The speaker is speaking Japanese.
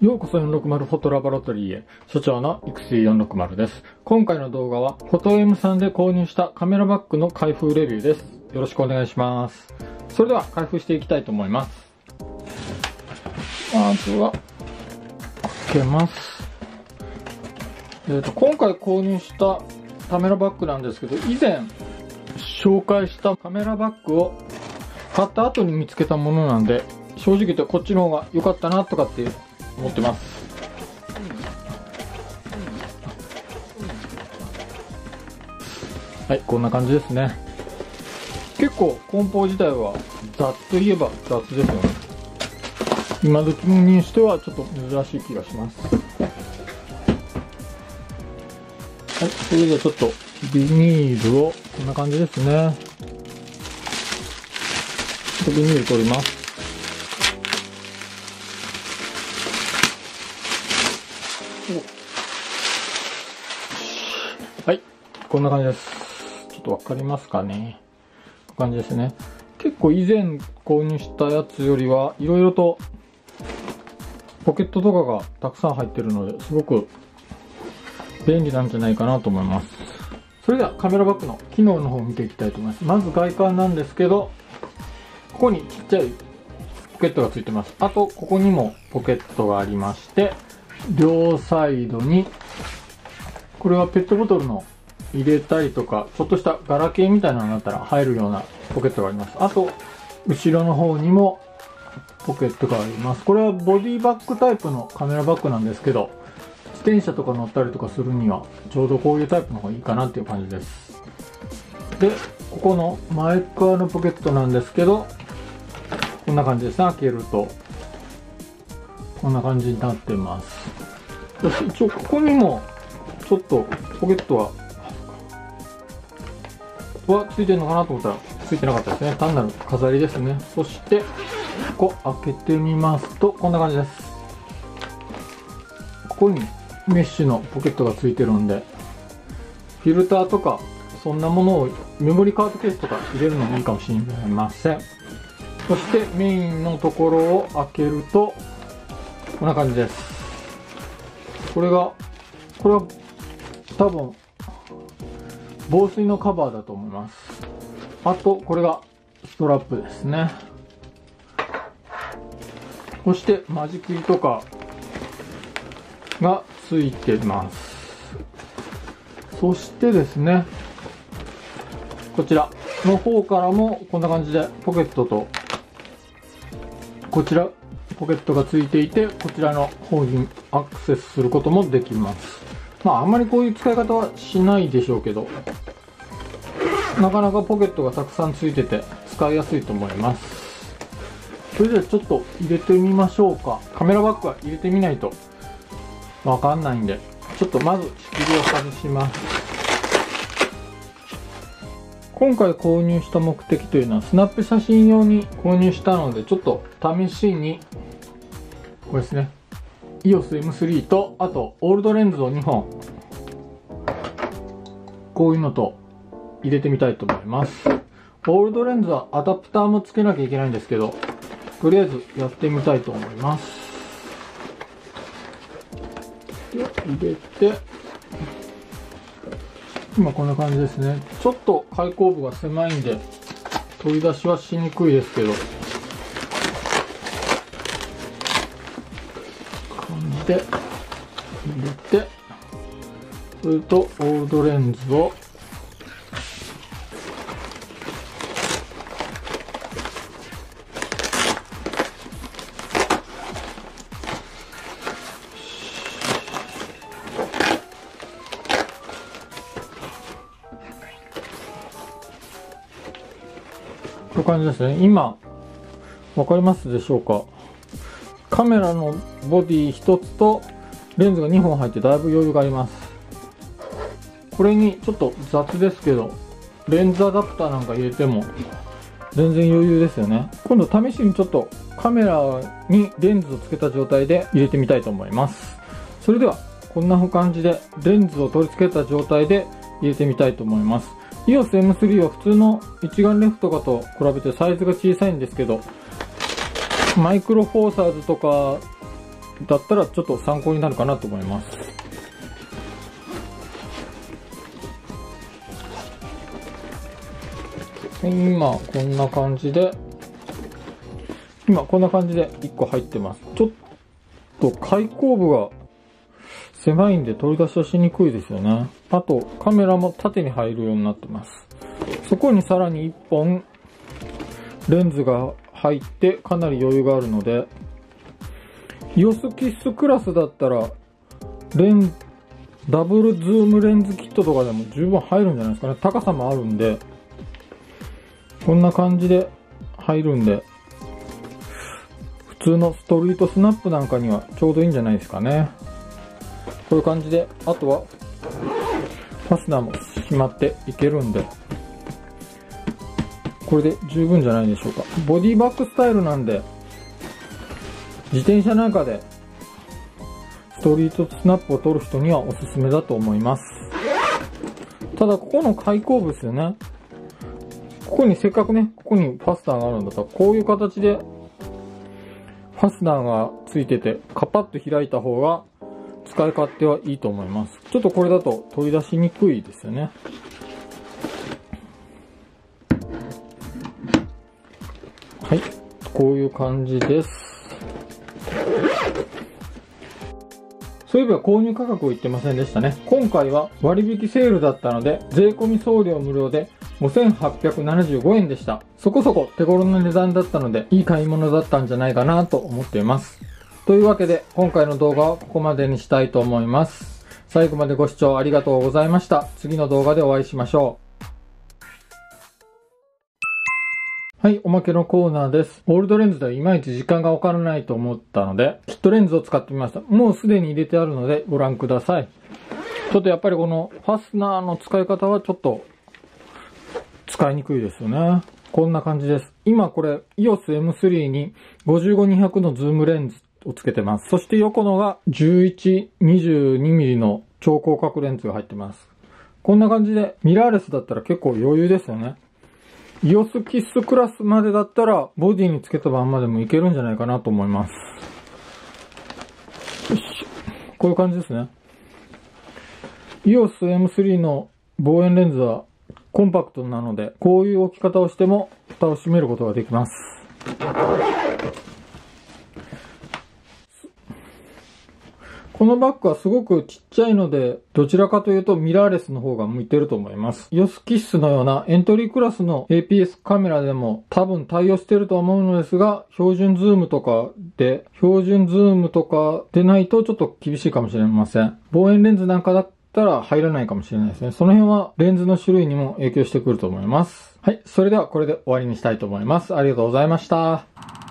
ようこそ460フォトラボラトリーへ、所長の育成460です。今回の動画は、フォト M さんで購入したカメラバッグの開封レビューです。よろしくお願いします。それでは開封していきたいと思います。まずは、開けます。えっ、ー、と、今回購入したカメラバッグなんですけど、以前紹介したカメラバッグを買った後に見つけたものなんで、正直言ってこっちの方が良かったなとかっていう思ってます。はい、こんな感じですね。結構梱包自体は雑といえば雑ですよね。今時にしてはちょっと珍しい気がします。はい、それではちょっとビニールをこんな感じですね。ビニール取ります。はい。こんな感じです。ちょっとわかりますかね。こんな感じですね。結構以前購入したやつよりはいろいろとポケットとかがたくさん入ってるので、すごく便利なんじゃないかなと思います。それではカメラバッグの機能の方を見ていきたいと思います。まず外観なんですけど、ここにちっちゃいポケットがついてます。あと、ここにもポケットがありまして、両サイドに、これはペットボトルの入れたりとか、ちょっとしたガラケーみたいなのになったら入るようなポケットがあります。あと、後ろの方にもポケットがあります。これはボディバッグタイプのカメラバッグなんですけど、自転車とか乗ったりとかするには、ちょうどこういうタイプの方がいいかなっていう感じです。で、ここの前側のポケットなんですけど、こんな感じですね、開けると。こんな感じになってます。一応ここにもちょっとポケットははついてるのかなと思ったらついてなかったですね。単なる飾りですね。そしてここ開けてみますとこんな感じです。ここにメッシュのポケットがついてるんでフィルターとかそんなものをメモリカードケースとか入れるのもいいかもしれません。そしてメインのところを開けるとこんな感じです。これが、これは多分、防水のカバーだと思います。あと、これがストラップですね。そして、間仕切りとかがついてます。そしてですね、こちらの方からもこんな感じでポケットとこちらポケットがついていて、こちらの方にアクセスすることもできます。まあ、あんまりこういう使い方はしないでしょうけど、なかなかポケットがたくさんついてて使いやすいと思います。それではちょっと入れてみましょうか。カメラバッグは入れてみないとわかんないんで、ちょっとまず仕切りを外します。今回購入した目的というのはスナップ写真用に購入したのでちょっと試しにこれですね。EOS M3 とあとオールドレンズを2本。こういうのと入れてみたいと思います。オールドレンズはアダプターもつけなきゃいけないんですけどとりあえずやってみたいと思います。で入れて。今こんな感じですね。ちょっと開口部が狭いんで取り出しはしにくいですけど。入れてそれとオールドレンズをこういう感じですね。今、わかりますでしょうか？カメラのボディ1つとレンズが2本入ってだいぶ余裕があります。これにちょっと雑ですけど、レンズアダプターなんか入れても全然余裕ですよね。今度試しにちょっとカメラにレンズをつけた状態で入れてみたいと思います。それではこんな感じでレンズを取り付けた状態で入れてみたいと思います。EOS M3 は普通の一眼レフとかと比べてサイズが小さいんですけど、マイクロフォーサーズとかだったらちょっと参考になるかなと思います。今、こんな感じで、今、こんな感じで1個入ってます。ちょっと開口部が狭いんで取り出しはしにくいですよね。あと、カメラも縦に入るようになってます。そこにさらに1本、レンズが入ってかなり余裕があるので、ヨスキスクラスだったら、レン、ダブルズームレンズキットとかでも十分入るんじゃないですかね。高さもあるんで、こんな感じで入るんで、普通のストリートスナップなんかにはちょうどいいんじゃないですかね。こういう感じで、あとは、ファスナーもしまっていけるんで、これで十分じゃないでしょうか。ボディバックスタイルなんで、自転車なんかで、ストリートスナップを取る人にはおすすめだと思います。ただ、ここの開口部ですよね。ここにせっかくね、ここにファスナーがあるんだったら、こういう形で、ファスナーがついてて、カパッと開いた方が、使い勝手はいいと思います。ちょっとこれだと取り出しにくいですよね。はい。こういう感じです。そういえば購入価格を言ってませんでしたね。今回は割引セールだったので、税込み送料無料で5875円でした。そこそこ手頃な値段だったので、いい買い物だったんじゃないかなと思っています。というわけで、今回の動画はここまでにしたいと思います。最後までご視聴ありがとうございました。次の動画でお会いしましょう。はい、おまけのコーナーです。オールドレンズではいまいち時間がわからないと思ったので、キットレンズを使ってみました。もうすでに入れてあるのでご覧ください。ちょっとやっぱりこのファスナーの使い方はちょっと使いにくいですよね。こんな感じです。今これ EOS M3 に55-200のズームレンズをつけてます。そして横のが11、22mm の超広角レンズが入ってます。こんな感じでミラーレスだったら結構余裕ですよね。EOS キッスクラスまでだったらボディにつけたまんまでもいけるんじゃないかなと思います。よし。こういう感じですね。EOS M3 の望遠レンズはコンパクトなので、こういう置き方をしても蓋を閉めることができます。このバッグはすごくちっちゃいので、どちらかというとミラーレスの方が向いてると思います。 EOS Kiss のようなエントリークラスの APS カメラでも多分対応してると思うのですが、標準ズームとかで、標準ズームとかでないとちょっと厳しいかもしれません。望遠レンズなんかだったら入らないかもしれないですね。その辺はレンズの種類にも影響してくると思います。はい。それではこれで終わりにしたいと思います。ありがとうございました。